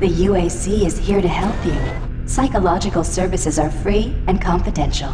The UAC is here to help you. Psychological services are free and confidential.